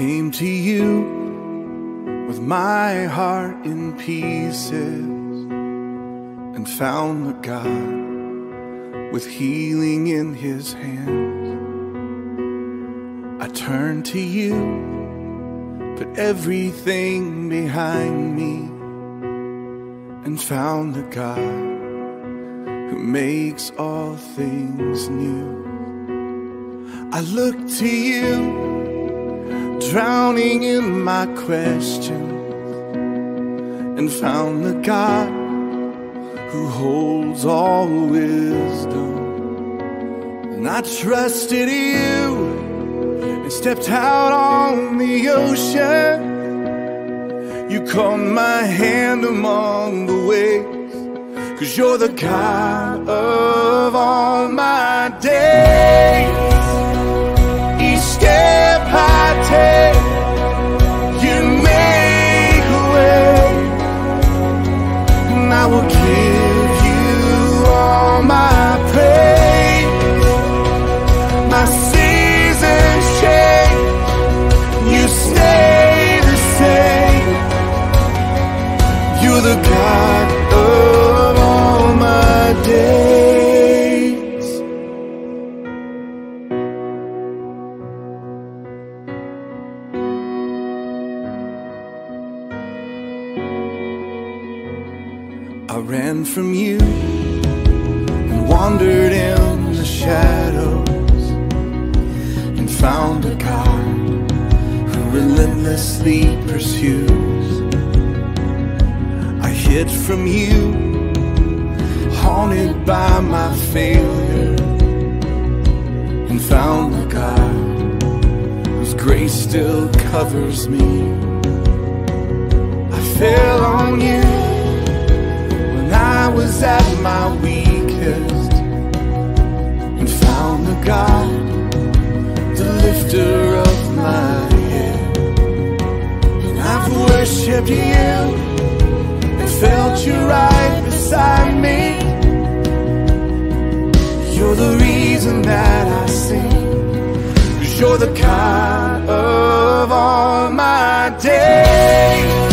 came to you with my heart in pieces and found the God with healing in his hands. I turned to you, put everything behind me, and found the God who makes all things new. I look to you, drowning in my questions, and found the God who holds all wisdom. And I trusted you and stepped out on the ocean. You caught my hand among the waves, cause you're the God of all my days. Take, I ran from you and wandered in the shadows and found a God who relentlessly pursues. I hid from you, haunted by my failure, and found a God whose grace still covers me. I fell on you was at my weakest and found the God, the lifter of my head. And I've worshipped you and felt you right beside me. You're the reason that I sing, cause you're the God of all my days.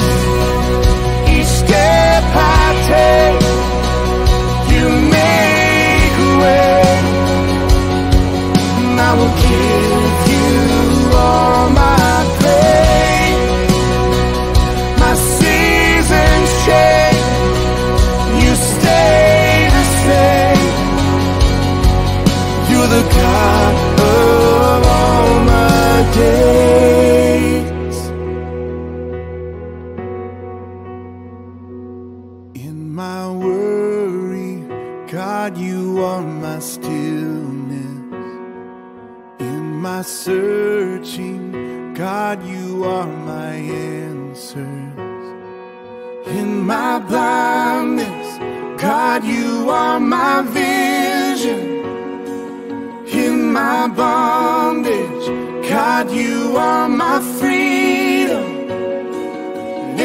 The God of all my days. In my worry, God, you are my stillness. In my searching, God, you are my answers. In my blindness, God, you are my vision. My bondage, God, you are my freedom.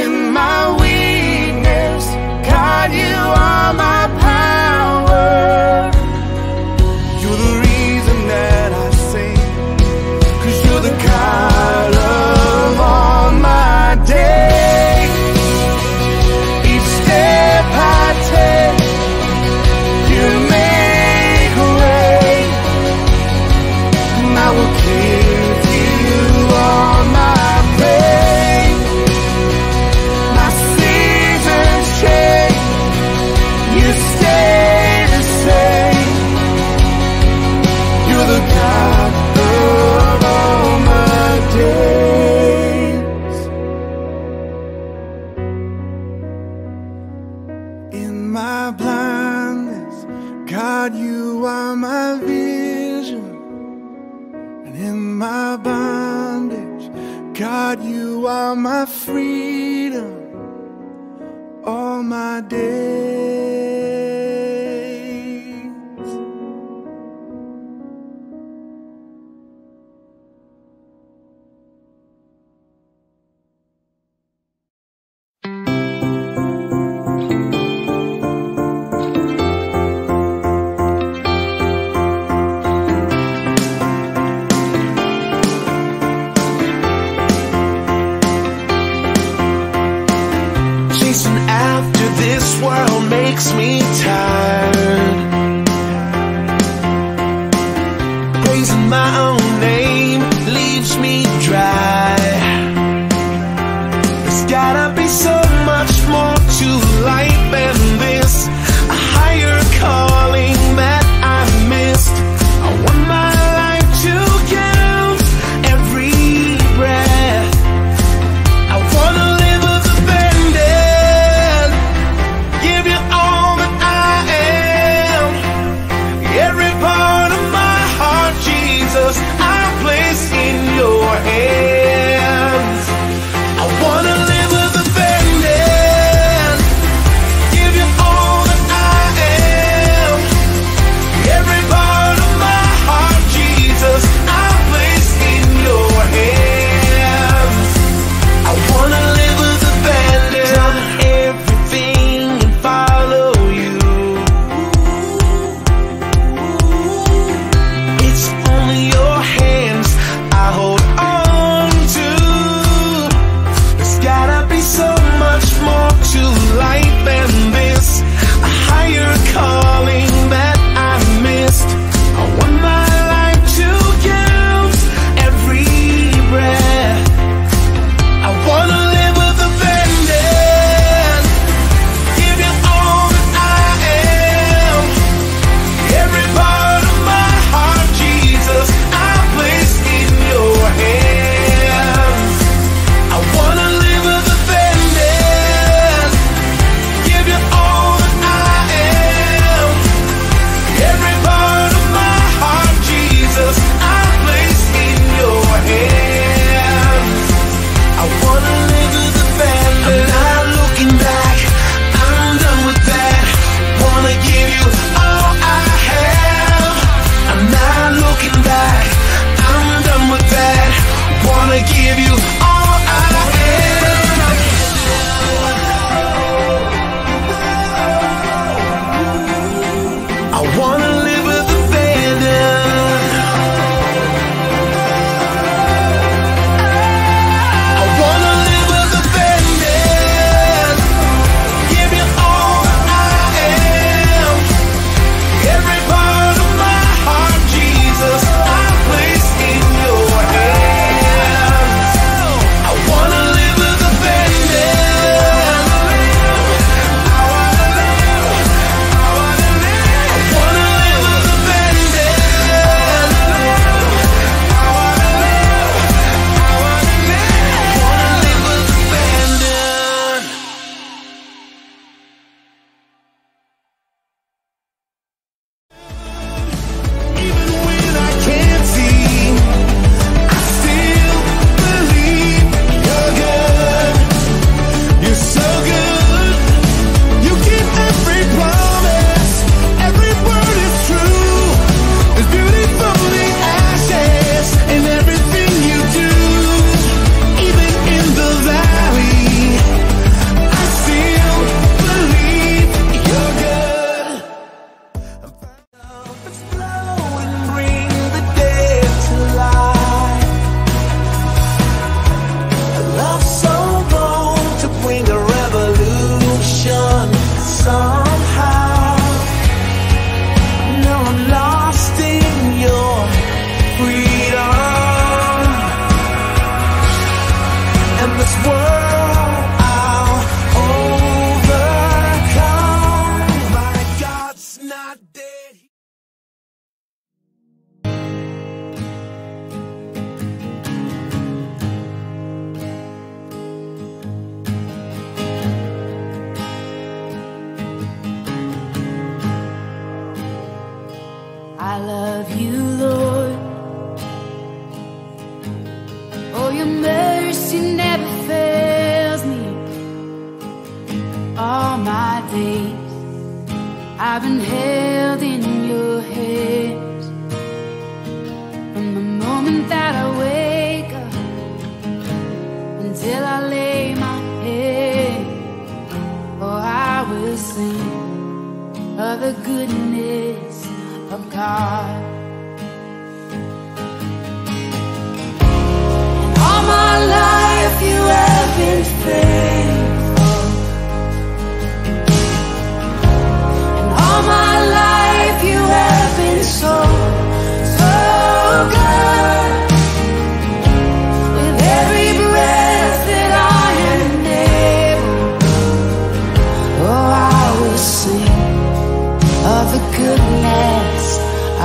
In my weakness, God, you are my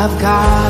Of God.